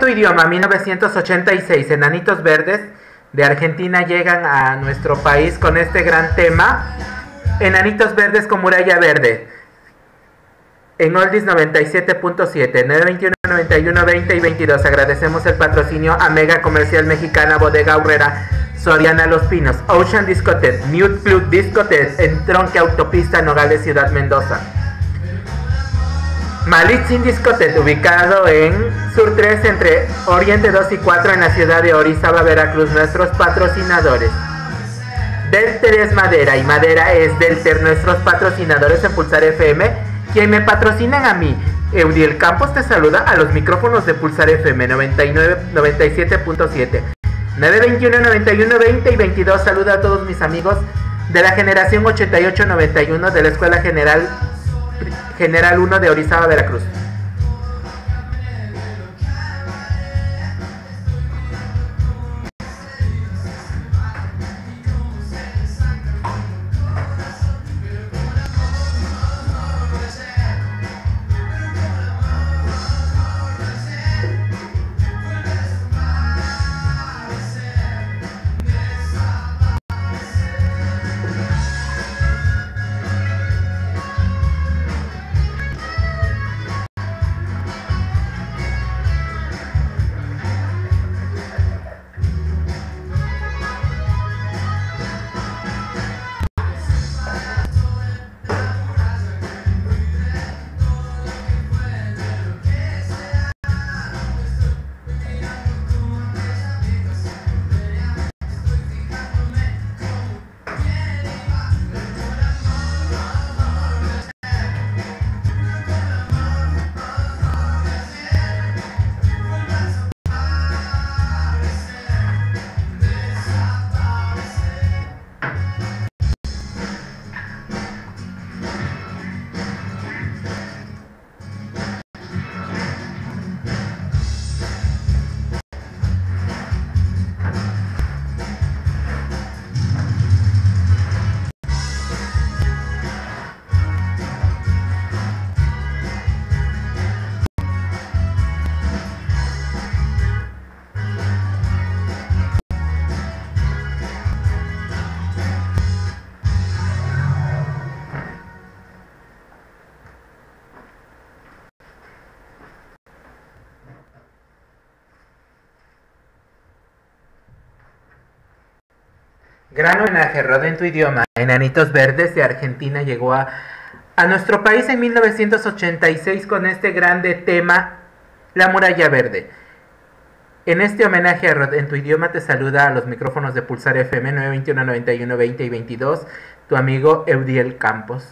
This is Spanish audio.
tu idioma 1986, Enanitos Verdes de Argentina llegan a nuestro país con este gran tema, Enanitos Verdes con Muralla Verde. En Oldies 97.7, 921, 91, 20 y 22. Agradecemos el patrocinio a Mega Comercial Mexicana, Bodega Aurrera, Soriana Los Pinos, Ocean Discotheque, Mute Plug Discotheque, en Tronque Autopista Nogales, Ciudad Mendoza. Malitzin Discotheque, ubicado en Sur 3 entre Oriente 2 y 4 en la ciudad de Orizaba, Veracruz, nuestros patrocinadores. Delter es Madera y Madera es Delter, nuestros patrocinadores en Pulsar FM, quien me patrocinan a mí. Eudiel Campos te saluda a los micrófonos de Pulsar FM 99, 97.7. 921, 91, 20 y 22. Saluda a todos mis amigos de la generación 88-91 de la Escuela General General 1 de Orizaba, Veracruz. Gran homenaje, Roda en tu idioma. Enanitos Verdes de Argentina llegó a, a nuestro país en 1986 con este grande tema, La Muralla Verde. En este homenaje a Rod en tu idioma te saluda a los micrófonos de Pulsar FM 921, 91, 20 y 22 tu amigo Eudiel Campos.